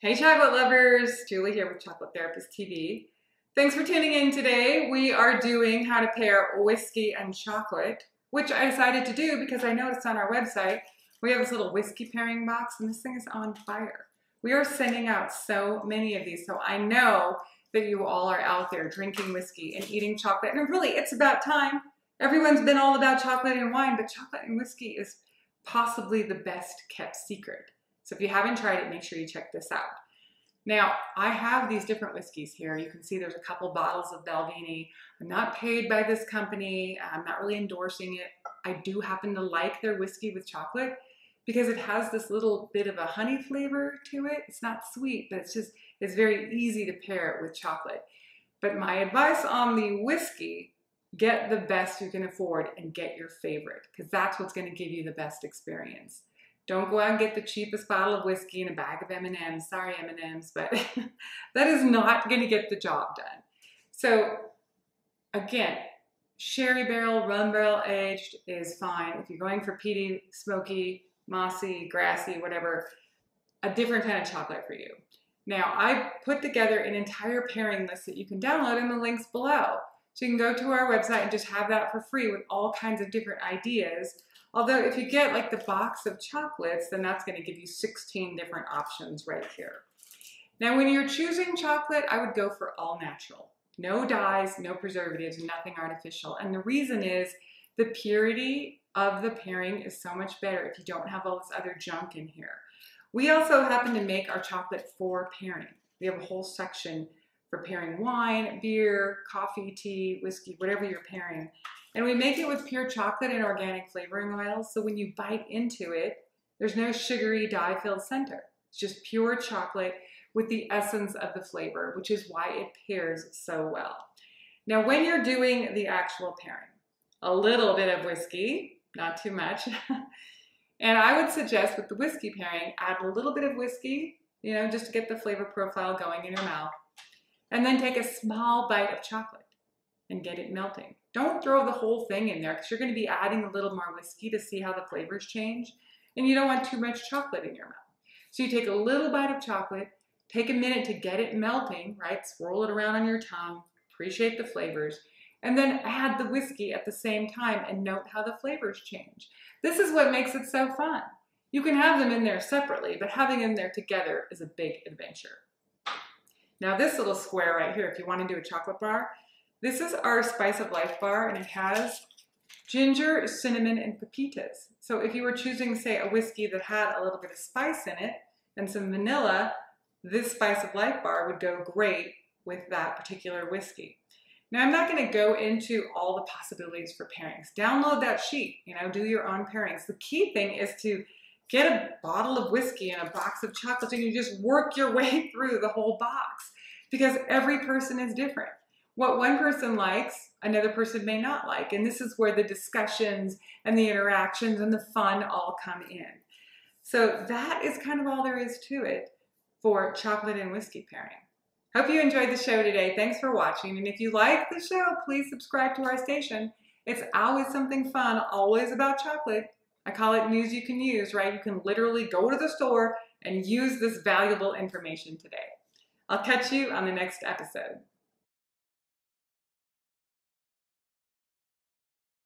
Hey, chocolate lovers! Julie here with Chocolate Therapist TV. Thanks for tuning in today. We are doing how to pair whiskey and chocolate, which I decided to do because I noticed on our website we have this little whiskey pairing box and this thing is on fire. We are sending out so many of these, so I know that you all are out there drinking whiskey and eating chocolate. And really, it's about time. Everyone's been all about chocolate and wine, but chocolate and whiskey is possibly the best kept secret. So if you haven't tried it, make sure you check this out. Now, I have these different whiskeys here. You can see there's a couple bottles of Balvenie. I'm not paid by this company. I'm not really endorsing it. I do happen to like their whiskey with chocolate because it has this little bit of a honey flavor to it. It's not sweet, but it's just, it's very easy to pair it with chocolate. But my advice on the whiskey, get the best you can afford and get your favorite because that's what's gonna give you the best experience. Don't go out and get the cheapest bottle of whiskey and a bag of M&Ms. Sorry, M&Ms, but that is not going to get the job done. So again, sherry barrel, rum barrel aged is fine. If you're going for peaty, smoky, mossy, grassy, whatever, a different kind of chocolate for you. Now, I put together an entire pairing list that you can download in the links below. So you can go to our website and just have that for free with all kinds of different ideas Although if you get like the box of chocolates, then that's gonna give you 16 different options right here. Now, when you're choosing chocolate, I would go for all natural. No dyes, no preservatives, nothing artificial. And the reason is the purity of the pairing is so much better if you don't have all this other junk in here. We also happen to make our chocolate for pairing. We have a whole section for pairing wine, beer, coffee, tea, whiskey, whatever you're pairing. And we make it with pure chocolate and organic flavoring oils. So when you bite into it, there's no sugary dye-filled center. It's just pure chocolate with the essence of the flavor, which is why it pairs so well. Now, when you're doing the actual pairing, a little bit of whiskey, not too much. and I would suggest with the whiskey pairing, add a little bit of whiskey, you know, just to get the flavor profile going in your mouth. And then take a small bite of chocolate and get it melting. Don't throw the whole thing in there because you're going to be adding a little more whiskey to see how the flavors change. And you don't want too much chocolate in your mouth. So you take a little bite of chocolate, take a minute to get it melting, right? Swirl it around on your tongue, appreciate the flavors, and then add the whiskey at the same time and note how the flavors change. This is what makes it so fun. You can have them in there separately, but having them there together is a big adventure. Now this little square right here, if you want to do a chocolate bar, this is our Spice of Life bar and it has ginger, cinnamon, and pepitas. So if you were choosing, say, a whiskey that had a little bit of spice in it and some vanilla, this Spice of Life bar would go great with that particular whiskey. Now I'm not gonna go into all the possibilities for pairings. Download that sheet, you know, do your own pairings. The key thing is to get a bottle of whiskey and a box of chocolates and you just work your way through the whole box because every person is different. What one person likes, another person may not like. And this is where the discussions and the interactions and the fun all come in. So that is kind of all there is to it for chocolate and whiskey pairing. Hope you enjoyed the show today. Thanks for watching. And if you like the show, please subscribe to our station. It's always something fun, always about chocolate. I call it news you can use, right? You can literally go to the store and use this valuable information today. I'll catch you on the next episode.